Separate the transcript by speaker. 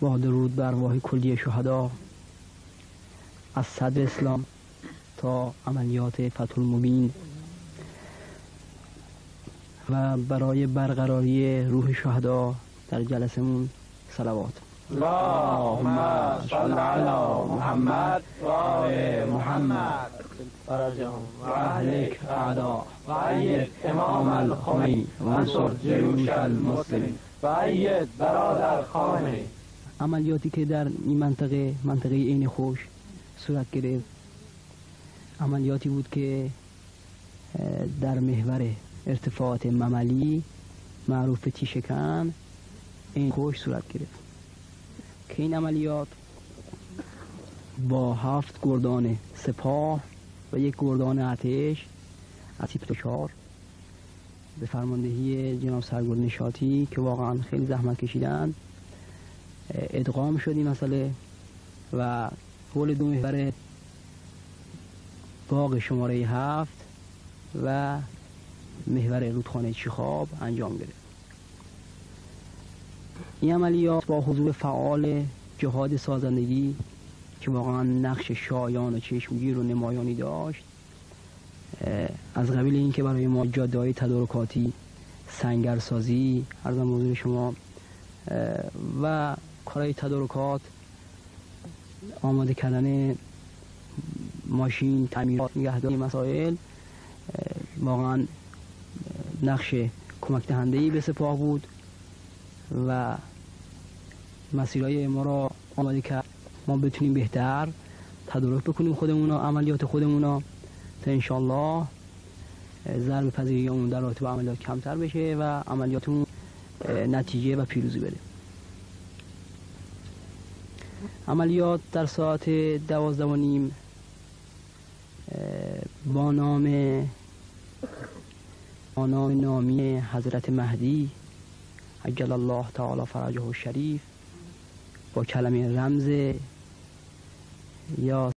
Speaker 1: با درود بر واحد کلی شهدا. از صدر اسلام تا عملیات فتح المبین. و برای برقراری روح شهدا در جلسمون صلوات.
Speaker 2: اللهم صل علی محمد و آل محمد. فرجهم. و اهلک اعدا. و اید امام الخمینی و انصر جیوش المسلمین. و اید برادر خامنه.
Speaker 1: عملیاتی که در این منطقه منطقه عین خوش صورت گرفت. عملیاتی بود که در محور ارتفاعات مملی معروف به تیشکن این خوش صورت گرفت. که این عملیات با هفت گردان سپاه و یک گردان ارتش از تیپ به فرماندهی جناب سرگرد نشاطی که واقعا خیلی زحمت کشیدن ادغام شد این مسئله و حول دو محور باغ شماره هفت و محور رودخانه چیخاب انجام گرفت. این عملیات با حضور فعال جهاد سازندگی که واقعا نقش شایان و چشمگیر و نمایانی داشت از قبیل اینکه برای ما جاده های تدارکاتی سنگرسازی ارزم حضور شما و کارهای تدارکات آماده کردن ماشین تعمیرات نگهداری مسائل واقعا نقش کمک دهنده به سپاه بود و مسیرهای ما را آماده کرد. ما بتونیم بهتر تدارک بکنیم خودمون عملیات خودمون تا انشالله ضرب پذیری اون در رابطه با عملیات کمتر بشه و عملیاتمون نتیجه و پیروزی بده. عملیات در ساعت دوازده و نیم با نام با نام نامی حضرت مهدی عجل الله تعالی فرجه الشریف با کلمه رمز یا